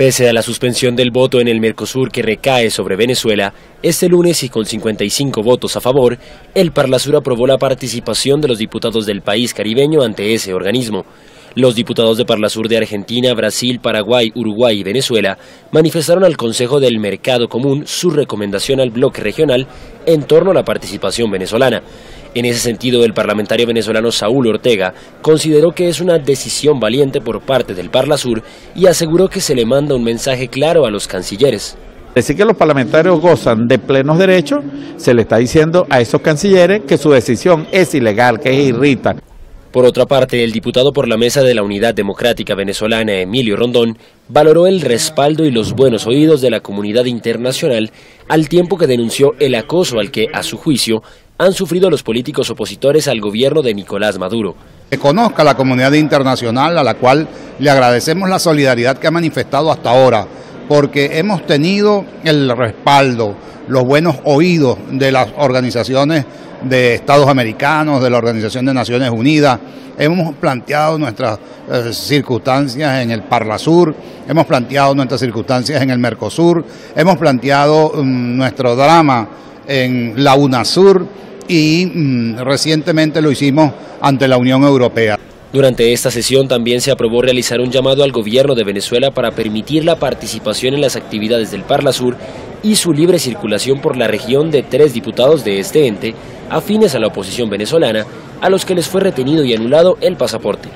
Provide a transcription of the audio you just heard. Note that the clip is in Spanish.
Pese a la suspensión del voto en el Mercosur que recae sobre Venezuela, este lunes y con 55 votos a favor, el Parlasur aprobó la participación de los diputados del país caribeño ante ese organismo. Los diputados de Parlasur de Argentina, Brasil, Paraguay, Uruguay y Venezuela manifestaron al Consejo del Mercado Común su recomendación al bloque regional en torno a la participación venezolana. En ese sentido, el parlamentario venezolano Saúl Ortega consideró que es una decisión valiente por parte del Parlasur y aseguró que se le manda un mensaje claro a los cancilleres. Decir que los parlamentarios gozan de plenos derechos, se le está diciendo a esos cancilleres que su decisión es ilegal, que es irrita. Por otra parte, el diputado por la Mesa de la Unidad Democrática Venezolana, Emilio Rondón, valoró el respaldo y los buenos oídos de la comunidad internacional al tiempo que denunció el acoso al que, a su juicio, han sufrido los políticos opositores al gobierno de Nicolás Maduro. Que conozca la comunidad internacional a la cual le agradecemos la solidaridad que ha manifestado hasta ahora, porque hemos tenido el respaldo, los buenos oídos de las organizaciones de Estados Americanos, de la Organización de Naciones Unidas. Hemos planteado nuestras eh, circunstancias en el Parlasur, hemos planteado nuestras circunstancias en el Mercosur, hemos planteado mm, nuestro drama en la UNASUR y mm, recientemente lo hicimos ante la Unión Europea. Durante esta sesión también se aprobó realizar un llamado al gobierno de Venezuela para permitir la participación en las actividades del Parlasur y su libre circulación por la región de tres diputados de este ente afines a la oposición venezolana, a los que les fue retenido y anulado el pasaporte.